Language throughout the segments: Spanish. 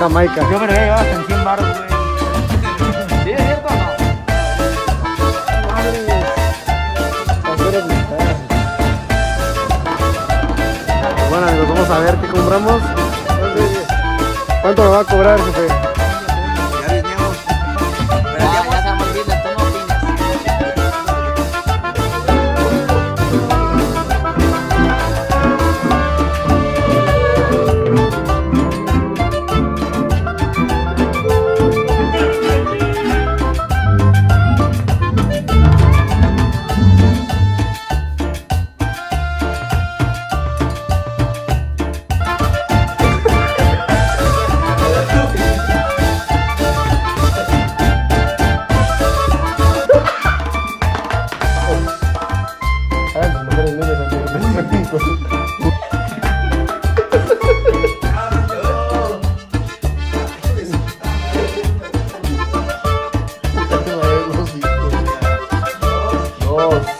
Jamaica. Yo me lo había llevado hasta en 100 baros, güey. ¿Sí es cierto o no? Bueno amigos, vamos a ver qué compramos. ¿Cuánto me va a cobrar, jefe? Oh.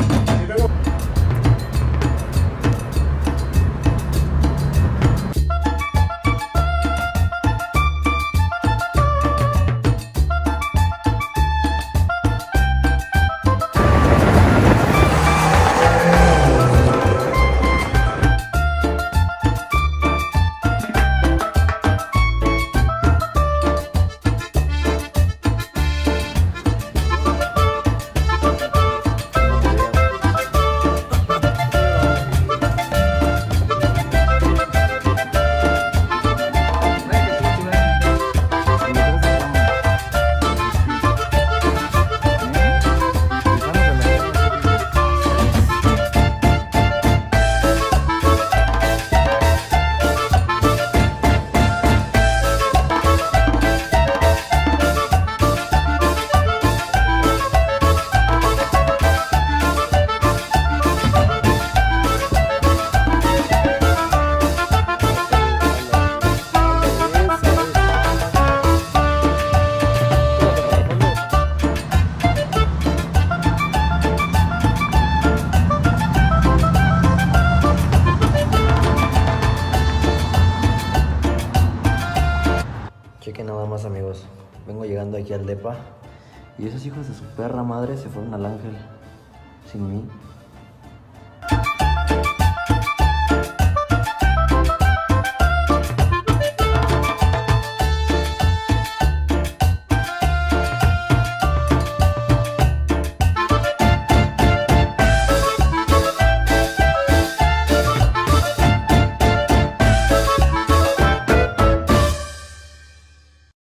y esos hijos de su perra madre se fueron al ángel sin mí.